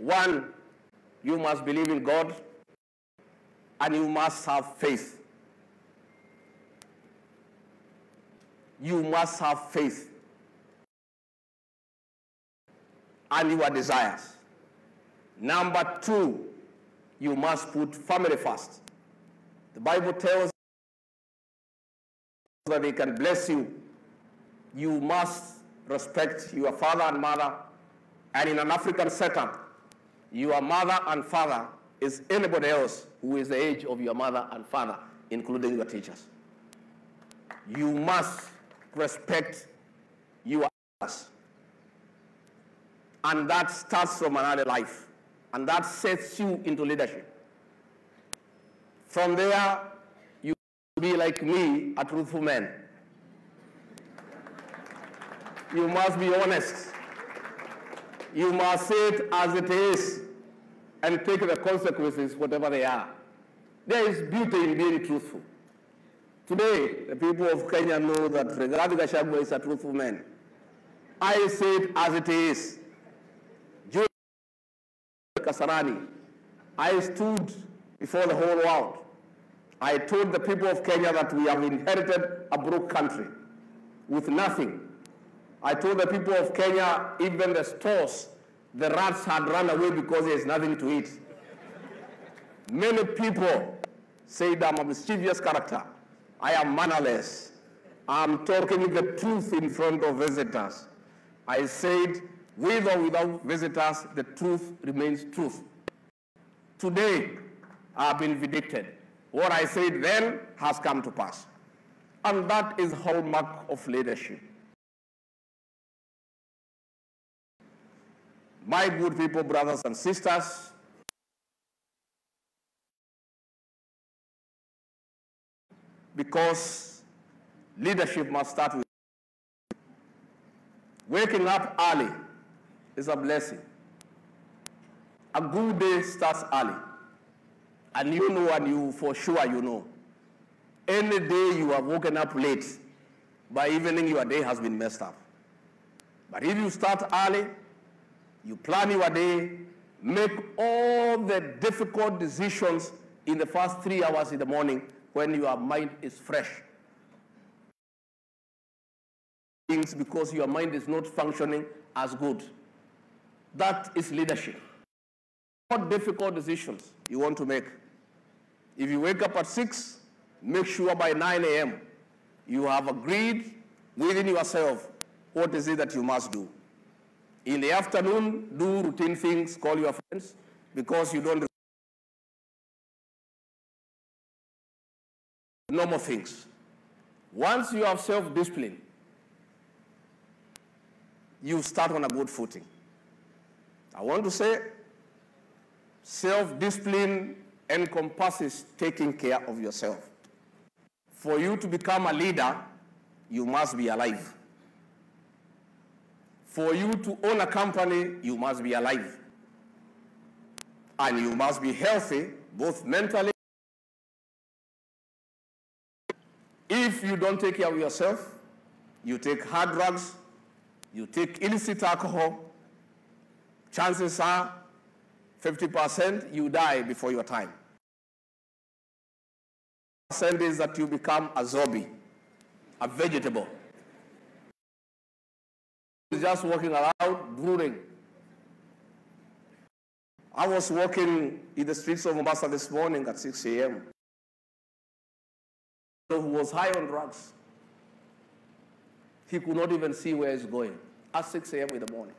One, you must believe in God and you must have faith. You must have faith and your desires. Number two, you must put family first. The Bible tells that they can bless you. You must respect your father and mother. And in an African setup, your mother and father is anybody else who is the age of your mother and father, including your teachers. You must respect your elders. And that starts from another life. And that sets you into leadership. From there, you be like me, a truthful man. You must be honest. You must say it as it is and take the consequences, whatever they are. There is beauty in being truthful. Today, the people of Kenya know that Rigathi Gachagua is a truthful man. I say it as it is. During Kasarani, I stood before the whole world. I told the people of Kenya that we have inherited a broke country with nothing. I told the people of Kenya, even the stores, the rats had run away because there is nothing to eat. Many people said I'm a mischievous character. I am mannerless. I'm talking the truth in front of visitors. I said, with or without visitors, the truth remains truth. Today, I've been vindicated. What I said then has come to pass. And that is hallmark of leadership. My good people, brothers and sisters, because leadership must start with waking up early is a blessing. A good day starts early. And you know, and you for sure you know. Any day you have woken up late, by evening your day has been messed up. But if you start early, you plan your day, make all the difficult decisions in the first three hours in the morning when your mind is fresh. Things because your mind is not functioning as good. That is leadership. What difficult decisions you want to make? If you wake up at 6, make sure by 9 a.m. you have agreed within yourself what is it that you must do. In the afternoon, do routine things, call your friends, because you don't normal things. Once you have self-discipline, you start on a good footing. I want to say self-discipline encompasses taking care of yourself. For you to become a leader, you must be alive. For you to own a company, you must be alive. And you must be healthy, both mentally. If you don't take care of yourself, you take hard drugs, you take illicit alcohol, chances are 50% you die before your time. Percent is that you become a zombie, a vegetable just walking around brooding. I was walking in the streets of Mombasa this morning at 6 a.m. who was high on drugs. He could not even see where he's going at 6 a.m. in the morning.